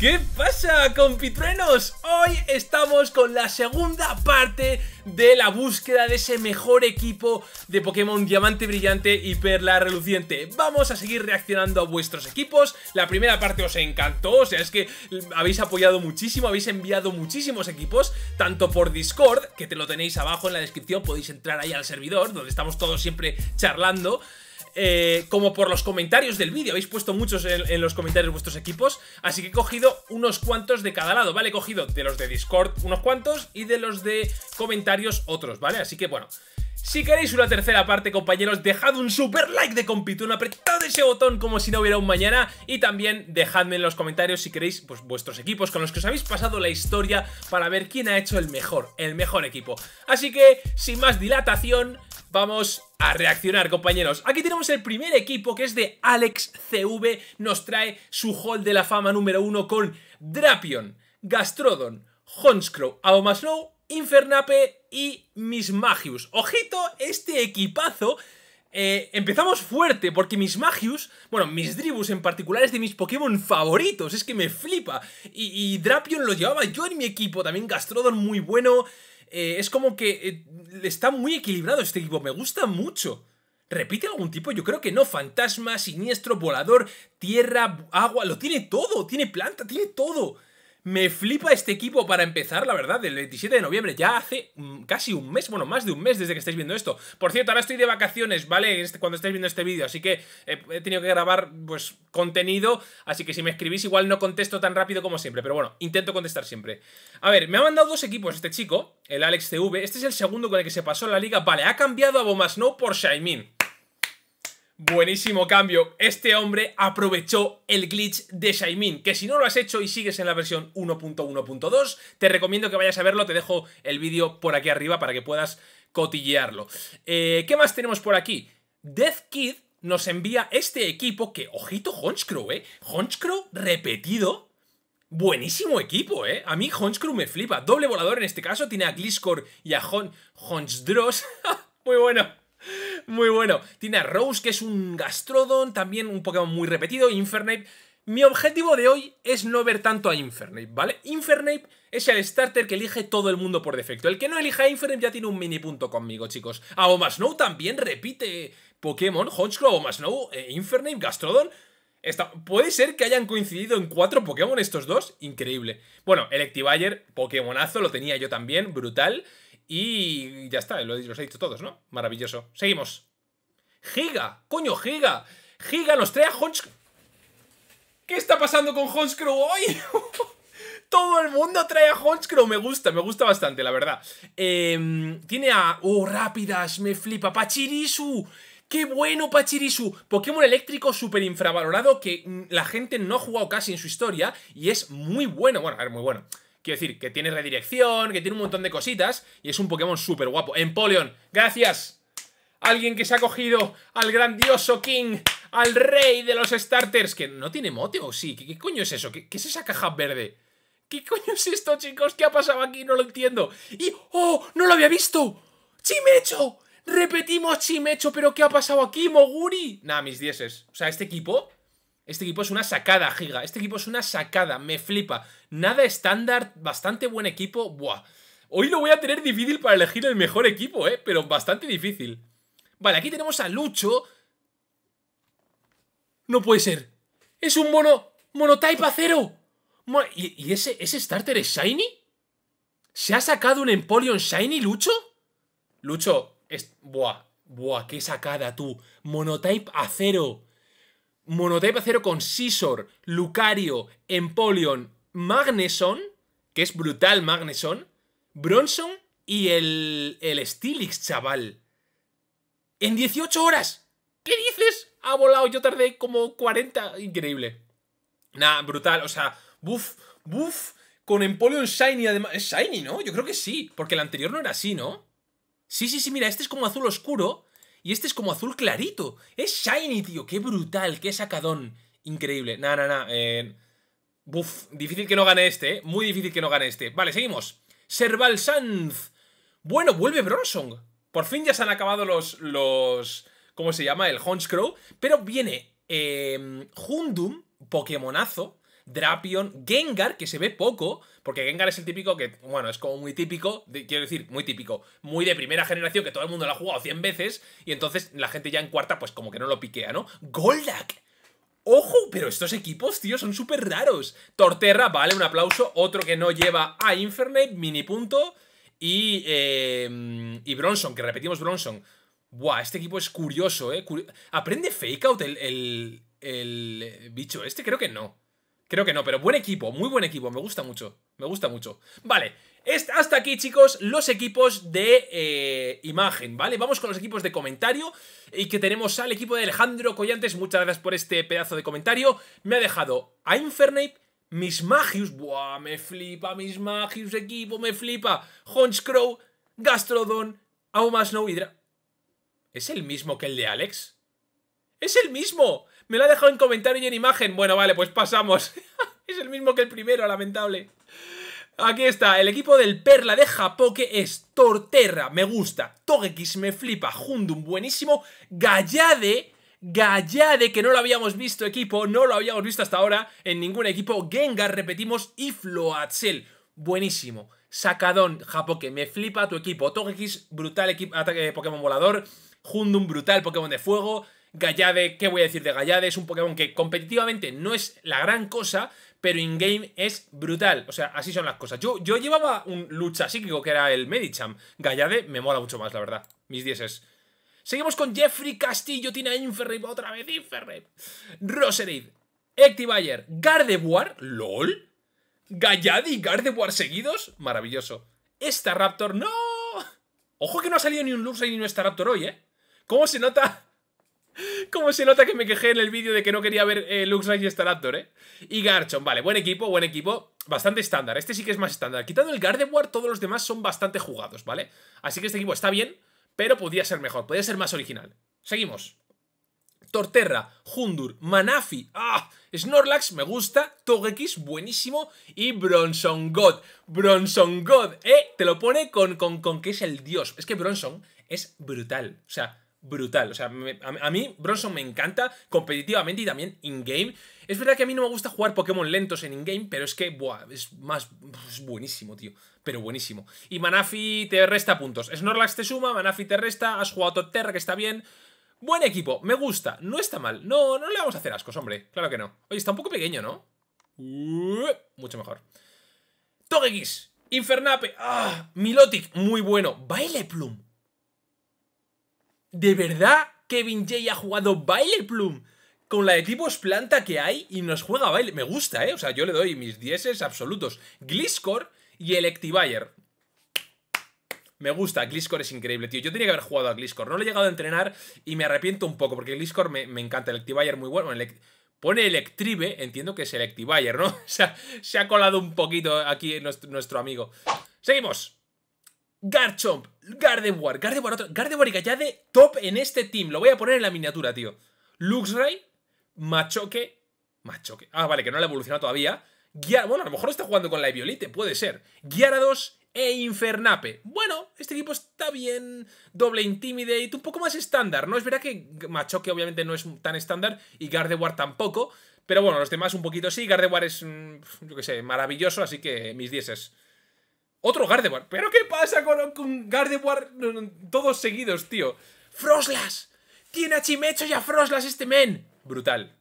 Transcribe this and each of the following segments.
¿Qué pasa, compitruenos? Hoy estamos con la segunda parte de la búsqueda de ese mejor equipo de Pokémon Diamante Brillante y Perla Reluciente. Vamos a seguir reaccionando a vuestros equipos. La primera parte os encantó, o sea, es que habéis apoyado muchísimo, habéis enviado muchísimos equipos, tanto por Discord, que te lo tenéis abajo en la descripción, podéis entrar ahí al servidor, donde estamos todos siempre charlando. Eh, como por los comentarios del vídeo. Habéis puesto muchos en, los comentarios vuestros equipos, así que he cogido unos cuantos de cada lado, ¿vale? He cogido de los de Discord unos cuantos y de los de comentarios otros, ¿vale? Así que bueno... Si queréis una tercera parte, compañeros, dejad un super like de compitún, apretad ese botón como si no hubiera un mañana y también dejadme en los comentarios si queréis pues, vuestros equipos con los que os habéis pasado la historia para ver quién ha hecho el mejor, el mejor equipo. Así que, sin más dilatación, vamos a reaccionar, compañeros. Aquí tenemos el primer equipo, que es de Alex CV. Nos trae su Hall de la Fama número uno con Drapion, Gastrodon, Honchkrow, Abomasnow, Infernape y Mismagius. Ojito, este equipazo... Eh, empezamos fuerte porque mis Magius, bueno, mis Dribus en particular es de mis Pokémon favoritos, es que me flipa. Y, Drapion lo llevaba yo en mi equipo, también Gastrodon muy bueno, eh, es como que eh, está muy equilibrado este equipo, me gusta mucho. ¿Repite algún tipo? Yo creo que no. Fantasma, siniestro, volador, tierra, agua, lo tiene todo, tiene planta, tiene todo. Me flipa este equipo para empezar, la verdad, del 27 de noviembre, ya hace mm, casi un mes, bueno, más de un mes desde que estáis viendo esto. Por cierto, ahora estoy de vacaciones, ¿vale? Este, cuando estáis viendo este vídeo, así que he tenido que grabar, pues, contenido, así que si me escribís igual no contesto tan rápido como siempre, pero bueno, intento contestar siempre. A ver, me ha mandado dos equipos este chico, el Alex CV, este es el segundo con el que se pasó la liga, vale, ha cambiado a Bomasnow por Shaimin. Buenísimo cambio. Este hombre aprovechó el glitch de Shaimin, que si no lo has hecho y sigues en la versión 1.1.2, te recomiendo que vayas a verlo, te dejo el vídeo por aquí arriba para que puedas cotillearlo. Eh, ¿Qué más tenemos por aquí? Death Kid nos envía este equipo que, ojito, Honchcrow, ¿eh? Honchcrow repetido. Buenísimo equipo, ¿eh? A mí Honchcrow me flipa. Doble volador en este caso, tiene a Gliscor y a Hon. Muy bueno. Muy bueno. Tiene a Rose, que es un Gastrodon, también un Pokémon muy repetido, Infernape. Mi objetivo de hoy es no ver tanto a Infernape, ¿vale? Infernape es el starter que elige todo el mundo por defecto. El que no elija a Infernape ya tiene un mini punto conmigo, chicos. A Omasnow también repite Pokémon, Honchcrow, Omasnow, eh, Infernape, Gastrodon... Puede ser que hayan coincidido en cuatro Pokémon estos dos, increíble. Bueno, Electivire, Pokémonazo, lo tenía yo también, brutal. Y ya está, lo, los he dicho todos, ¿no? Maravilloso. Seguimos. Giga, coño, Giga. Giga nos trae a Honchcrow. ¿Qué está pasando con Honchcrow hoy? Todo el mundo trae a Honchcrow. Me gusta, me gusta bastante, la verdad. Em, tiene a... Oh, Rápidas, me flipa. Pachirisu. ¡Qué bueno Pachirisu! Pokémon eléctrico súper infravalorado que mm, la gente no ha jugado casi en su historia y es muy bueno. Bueno, a ver, muy bueno. Quiero decir, que tiene redirección, que tiene un montón de cositas y es un Pokémon súper guapo. Empoleon, gracias. Alguien que se ha cogido al grandioso King, al rey de los starters, que no tiene mote o sí. ¿Qué, coño es eso? ¿Qué, es esa caja verde? ¿Qué coño es esto, chicos? ¿Qué ha pasado aquí? No lo entiendo. Y... ¡Oh! ¡No lo había visto! ¡Chimecho! Repetimos Chimecho, pero ¿qué ha pasado aquí, Moguri? Nah, mis dieces. O sea, este equipo este equipo es una sacada, Giga. Este equipo es una sacada, me flipa. Nada estándar, bastante buen equipo. Buah. Hoy lo voy a tener difícil para elegir el mejor equipo, ¿eh? Pero bastante difícil. Vale, aquí tenemos a Lucho. No puede ser. Es un mono... Monotype acero. ¿Y, ¿Y, ese, ese starter es Shiny? ¿Se ha sacado un Empoleon Shiny, Lucho? Lucho, es... Buah, buah, qué sacada tú. Monotype acero. Monotype Acero con Scizor, Lucario, Empoleon, Magneson, que es brutal Magneson, Bronson y el, el Steelix, chaval. ¡En 18 horas! ¿Qué dices? Ha volado, yo tardé como 40. Increíble. Nah, brutal, o sea, buff, buff, con Empoleon Shiny además. Es Shiny, ¿no? Yo creo que sí, porque el anterior no era así, ¿no? Sí, sí, sí, mira, este es como azul oscuro y este es como azul clarito. Es shiny, tío. Qué brutal, qué sacadón. Increíble. Nah, nah, nah. Eh... Difícil que no gane este, ¿eh? Muy difícil que no gane este. Vale, seguimos. Serval Sanz. Bueno, vuelve Bronson. Por fin ya se han acabado los... los ¿Cómo se llama? El Honchcrow. Pero viene eh, Hundum, Pokémonazo. Drapion, Gengar, que se ve poco, porque Gengar es el típico que, bueno, es como muy típico, quiero decir, muy típico, muy de primera generación, que todo el mundo lo ha jugado 100 veces, y entonces la gente ya en cuarta, pues como que no lo piquea, ¿no? Goldak. ¡Ojo! Pero estos equipos, tío, son súper raros. Torterra, vale, un aplauso. Otro que no lleva a Infernape, mini punto. Y, eh, y Bronson, que repetimos Bronson. Buah, este equipo es curioso, ¿eh? ¿Aprende Fake Out el, el, el bicho este? Creo que no. Creo que no, pero buen equipo, muy buen equipo, me gusta mucho, me gusta mucho. Vale, hasta aquí chicos los equipos de eh, imagen, ¿vale? Vamos con los equipos de comentario y que tenemos al equipo de Alejandro Collantes, muchas gracias por este pedazo de comentario. Me ha dejado a Infernape, Miss Magius, buah, me flipa Miss Magius equipo, me flipa. Honchcrow, Gastrodon, Snow Hydra. ¿Es el mismo que el de Alex? ¡Es el mismo! Me lo ha dejado en comentario y en imagen. Bueno, vale, pues pasamos. es el mismo que el primero, lamentable. Aquí está, el equipo del Perla de Japoque es Torterra, me gusta, Togekiss me flipa, Hundum buenísimo, Gallade, Gallade que no lo habíamos visto equipo, no lo habíamos visto hasta ahora en ningún equipo, Gengar repetimos y Floatzel, buenísimo, Sacadón, Japoque, me flipa tu equipo, Togekiss, brutal equipo, ataque Pokémon volador, Hundum, brutal Pokémon de fuego, Gallade, ¿qué voy a decir de Gallade? Es un Pokémon que competitivamente no es la gran cosa, pero in-game es brutal. O sea, así son las cosas. Yo, yo llevaba un lucha psíquico que era el Medicham. Gallade me mola mucho más, la verdad. Mis es Seguimos con Jeffrey Castillo, tiene Infernape, otra vez Infernape. Roserade, Activayer, Gardevoir, LOL. Gallade y Gardevoir seguidos, maravilloso. Esta Raptor, ¡no! Ojo que no ha salido ni un Luxray ni un Staraptor hoy, ¿eh? ¿Cómo se nota ¿Cómo se nota que me quejé en el vídeo de que no quería ver eh, Luxray y Staraptor, eh? Y Garchomp, vale, buen equipo, buen equipo. Bastante estándar, este sí que es más estándar. Quitando el Gardevoir, todos los demás son bastante jugados, ¿vale? Así que este equipo está bien, pero podría ser mejor, podría ser más original. Seguimos. Torterra, Hundur, Manafi, ¡ah! Snorlax, me gusta, Togekiss, buenísimo, y Bronson God. Bronson God, ¿eh? Te lo pone con, con, con que es el dios. Es que Bronson es brutal, o sea, brutal. O sea, a, mí Bronson me encanta competitivamente y también in-game. Es verdad que a mí no me gusta jugar Pokémon lentos en in-game, pero es que, es más... buenísimo, tío. Pero buenísimo. Y Manafi te resta puntos. Snorlax te suma, Manafi te resta, has jugado Terra, que está bien. Buen equipo, me gusta, no está mal. No, no le vamos a hacer ascos, hombre. Claro que no. Oye, está un poco pequeño, ¿no? mucho mejor. Togekiss, Infernape, ah, Milotic, muy bueno. Baile Plum, ¿De verdad Kevin J ha jugado Baile Plum? Con la de tipos planta que hay y nos juega baile. Me gusta, ¿eh? O sea, yo le doy mis dieces absolutos. Gliscor y Electivire. Me gusta, Gliscor es increíble, tío. Yo tenía que haber jugado a Gliscor. No lo he llegado a entrenar y me arrepiento un poco porque Gliscor me, me encanta. Electivire muy bueno. Pone Electrive, entiendo que es Electivire, ¿no? O sea, se ha colado un poquito aquí nuestro, nuestro amigo. Seguimos. Garchomp, Gardevoir, Gardevoir, otro, Gardevoir y Gallade top en este team. Lo voy a poner en la miniatura, tío. Luxray, Machoque, Machoque. Ah, vale, que no la evolucionado todavía. bueno, a lo mejor está jugando con la Violite, puede ser. Gyarados e Infernape. Bueno, este equipo está bien. Doble Intimidate, un poco más estándar, ¿no? Es verdad que Machoque obviamente no es tan estándar y Gardevoir tampoco. Pero bueno, los demás un poquito sí. Gardevoir es, mm, yo qué sé, maravilloso, así que mis es otro Gardevoir. ¿Pero qué pasa con, Gardevoir todos seguidos, tío? ¡Froslas! ¡Tiene a Chimecho y a Froslas este men! Brutal.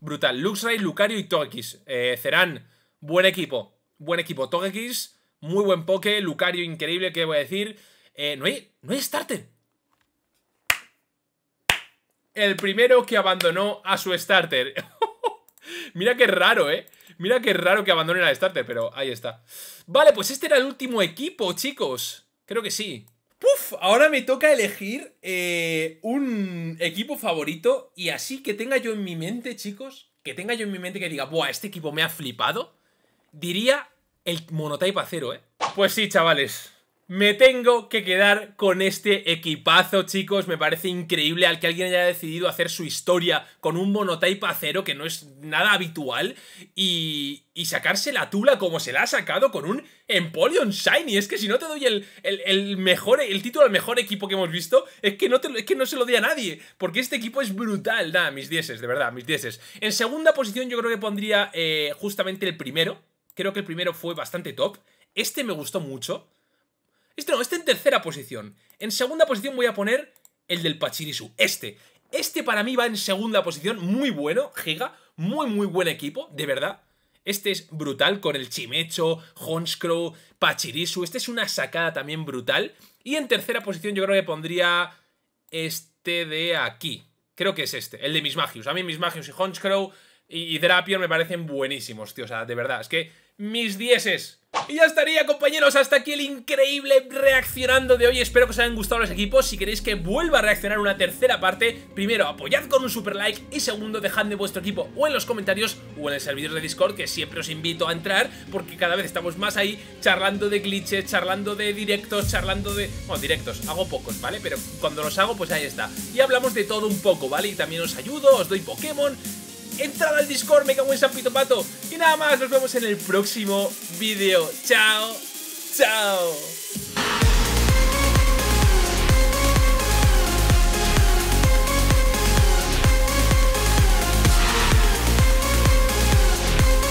Brutal. Luxray, Lucario y Togekiss. Eh, Ceran, buen equipo. Buen equipo. Togekiss, muy buen poke. Lucario, increíble, ¿qué voy a decir? Eh, no, hay, no hay starter. El primero que abandonó a su starter. Mira qué raro, ¿eh? Mira qué raro que abandonen al starter, pero ahí está. Vale, pues este era el último equipo, chicos. Creo que sí. Puf, ahora me toca elegir eh, un equipo favorito y así que tenga yo en mi mente, chicos, que tenga yo en mi mente que diga, buah, este equipo me ha flipado, diría el monotype acero, ¿eh? Pues sí, chavales. Me tengo que quedar con este equipazo, chicos. Me parece increíble al que alguien haya decidido hacer su historia con un monotype acero, que no es nada habitual, y, y sacarse la tula como se la ha sacado con un Empoleon Shiny. Es que si no te doy el, el, mejor, el título al mejor equipo que hemos visto, es que, no te, es que no se lo doy a nadie, porque este equipo es brutal. Nada, mis dieces, de verdad, mis dieces. En segunda posición yo creo que pondría eh, justamente el primero. Creo que el primero fue bastante top. Este me gustó mucho. Este no, este en tercera posición. En segunda posición voy a poner el del Pachirisu. Este. Este para mí va en segunda posición. Muy bueno, Giga. Muy, muy buen equipo, de verdad. Este es brutal con el Chimecho, Honchcrow, Pachirisu. Este es una sacada también brutal. Y en tercera posición yo creo que pondría este de aquí. Creo que es este, el de Mismagius. A mí Mismagius y Honchcrow y, Drapion me parecen buenísimos, tío. O sea, de verdad, es que mis dieces. Y ya estaría, compañeros, hasta aquí el increíble reaccionando de hoy. Espero que os hayan gustado los equipos. Si queréis que vuelva a reaccionar una tercera parte, primero, apoyad con un super like y segundo, dejadme vuestro equipo o en los comentarios o en el servidor de Discord, que siempre os invito a entrar porque cada vez estamos más ahí charlando de glitches, charlando de directos, charlando de... Bueno, directos, hago pocos, ¿vale? Pero cuando los hago, pues ahí está. Y hablamos de todo un poco, ¿vale? Y también os ayudo, os doy Pokémon entrad al Discord, me cago en San Pito Pato. Y nada más, nos vemos en el próximo vídeo. Chao, chao.